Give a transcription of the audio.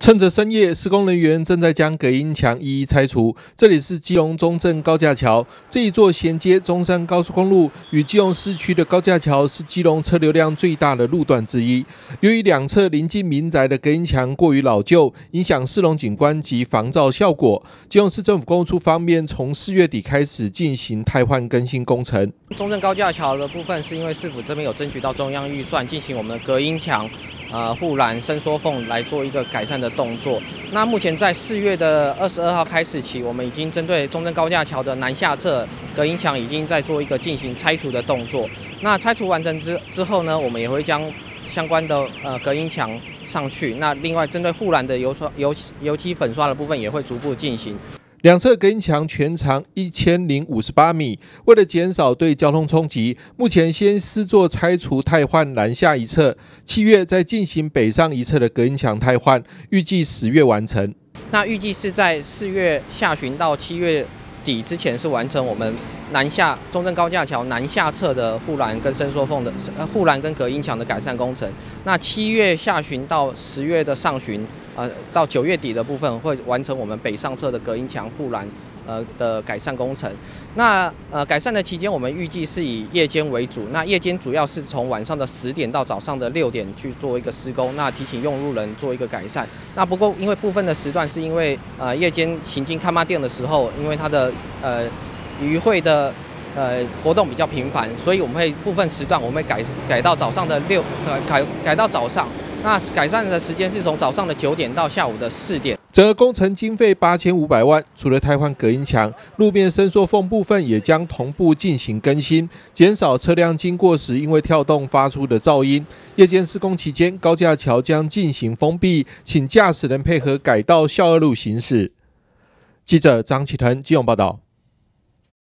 趁着深夜，施工人员正在将隔音墙一一拆除。这里是基隆中正高架桥，这一座衔接中山高速公路与基隆市区的高架桥，是基隆车流量最大的路段之一。由于两侧临近民宅的隔音墙过于老旧，影响市容景观及防噪效果。基隆市政府公务处方面，从四月底开始进行汰换更新工程。中正高架桥的部分，是因为市府这边有争取到中央预算，进行我们的隔音墙。呃，护栏、伸缩缝来做一个改善的动作。那目前在四月的二十二号开始起，我们已经针对中正高架桥的南下侧隔音墙，已经在做一个进行拆除的动作。那拆除完成之之后呢，我们也会将相关的呃隔音墙上去。那另外针对护栏的油刷、油油漆粉刷的部分，也会逐步进行。两侧隔音墙全长一千零五十八米，为了减少对交通冲击，目前先施作拆除汰换南下一侧，七月再进行北上一侧的隔音墙汰换，预计十月完成。那预计是在四月下旬到七月。底之前是完成我们南下中正高架桥南下侧的护栏跟伸缩缝的护栏跟隔音墙的改善工程。那七月下旬到十月的上旬，呃到九月底的部分会完成我们北上侧的隔音墙护栏。呃的改善工程，那呃改善的期间，我们预计是以夜间为主。那夜间主要是从晚上的十点到早上的六点去做一个施工，那提醒用路人做一个改善。那不过因为部分的时段是因为呃夜间行经看妈店的时候，因为它的呃渔会的呃活动比较频繁，所以我们会部分时段我们会改改到早上的六改改到早上。那改善的时间是从早上的九点到下午的四点。整个工程经费八千五百万，除了汰换隔音墙，路面伸缩缝部分也将同步进行更新，减少车辆经过时因为跳动发出的噪音。夜间施工期间，高架桥将进行封闭，请驾驶人配合改道校二路行驶。记者张启腾、金勇报道。